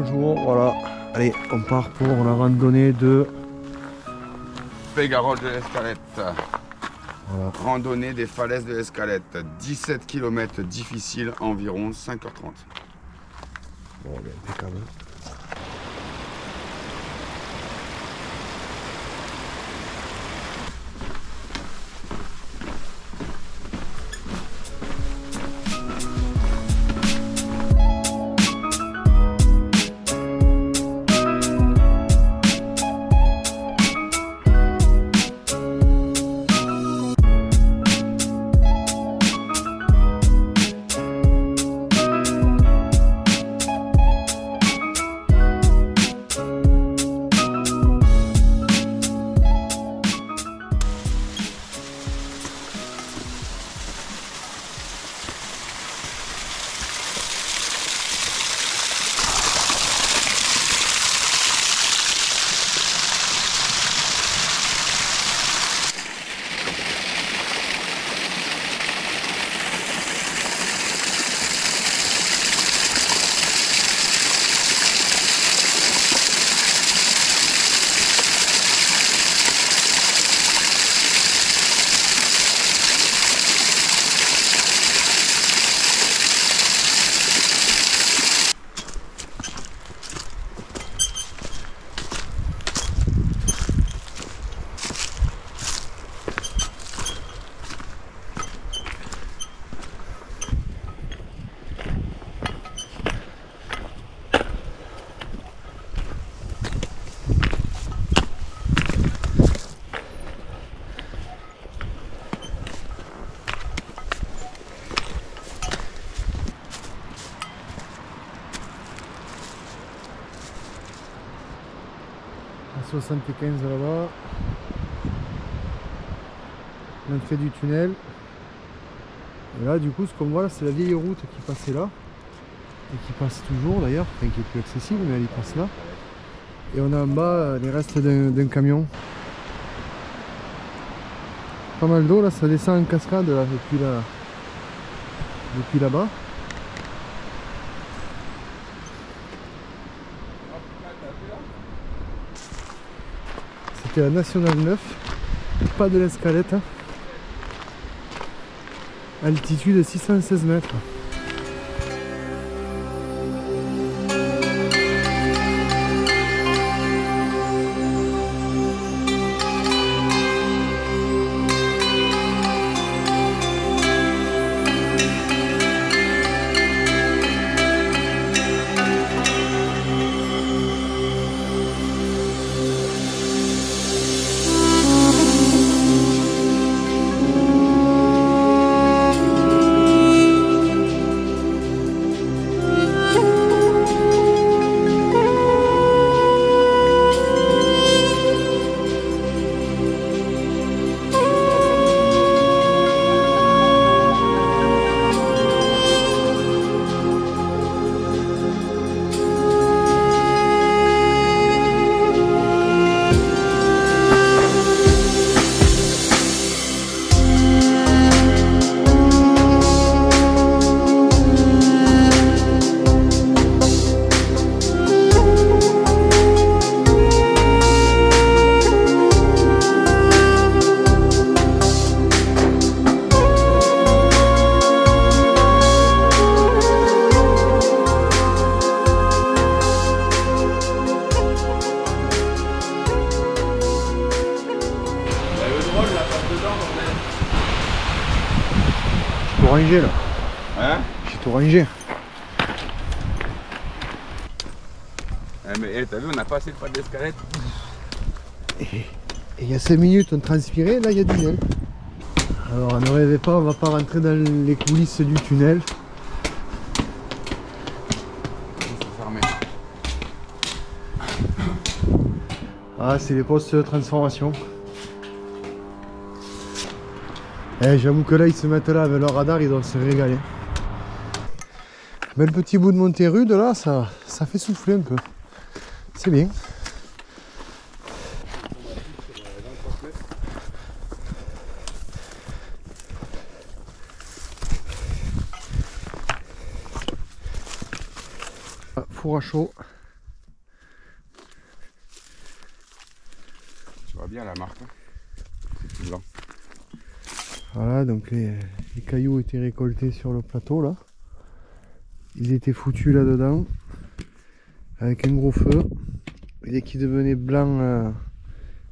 le jour. Voilà. Allez, on part pour la randonnée de. Pégarol de l'Escalette. Voilà. Randonnée des falaises de l'Escalette. 17 km difficile, environ 5h30. Bon, impeccable. 75 là-bas. L'entrée du tunnel. Et là, du coup, ce qu'on voit c'est la vieille route qui passait là. Et qui passe toujours d'ailleurs, enfin qui est plus accessible, mais elle y passe là. Et on a en bas euh, les restes d'un camion. Pas mal d'eau là, ça descend en cascade là, depuis là. Depuis là-bas. C'était la Nationale 9, pas de l'escalette. hein. Altitude 616 mètres. Rangé là. Hein J'ai tout rangé. Eh, mais eh, t'as vu, on n'a pas assez de pas d'escalette. Et et il y a 5 minutes on transpirait, là il y a du miel. Alors ne rêvez pas, on va pas rentrer dans les coulisses du tunnel. Ah c'est les postes de transformation. Eh, j'avoue que là, ils se mettent là avec leur radar, ils doivent se régaler. Mais le petit bout de montée rude, là, ça, ça fait souffler un peu. C'est bien. Ah, four à chaud. Tu vois bien la marque. Hein. C'est tout blanc. Voilà, donc les, cailloux étaient récoltés sur le plateau là. Ils étaient foutus là-dedans avec un gros feu. Et dès qu'ils devenaient blancs euh,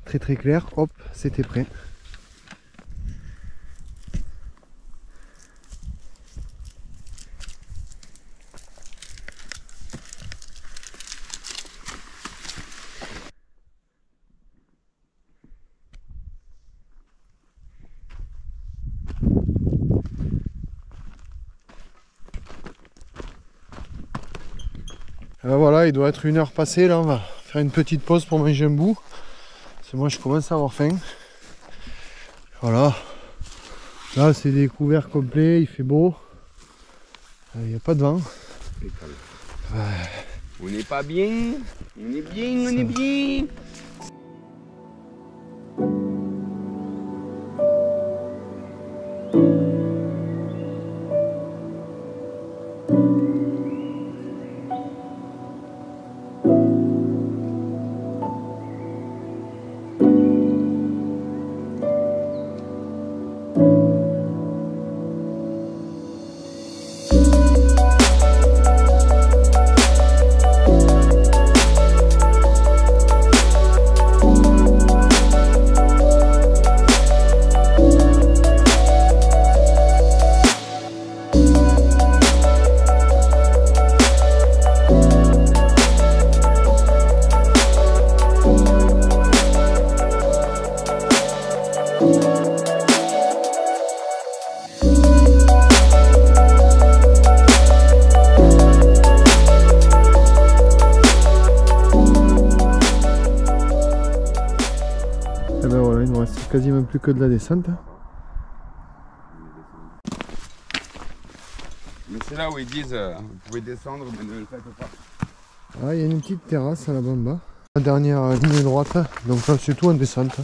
très très clair, hop, c'était prêt. Euh, voilà, il doit être une heure passée là, on va faire une petite pause pour manger un bout. Parce que moi je commence à avoir faim. Voilà. Là c'est découvert complet, il fait beau. Euh, Il n'y a pas de vent. On n'est pas bien. On est bien, on Ça- est bien. Quasiment plus que de la descente. Mais c'est là où ils disent euh, vous pouvez descendre, mais ne le faites pas. Ah, il y a une petite terrasse à la bas. La dernière ligne droite, donc là c'est tout en descente.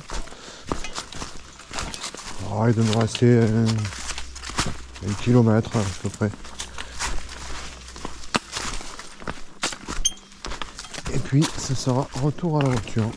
Ah, il doit nous rester euh, un kilomètre à peu près. Et puis ce sera retour à la voiture.